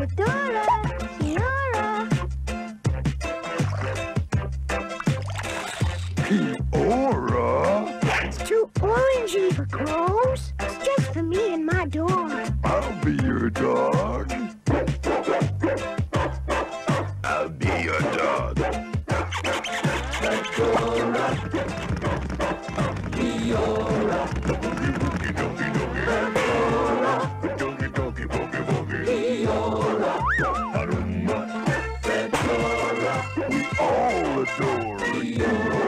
Fedora, Kia-Ora. Kia-Ora? It's too orangey for crows. It's just for me and my dog. I'll be your dog. I'll be your dog. Doggy, Fedora, we all adore you.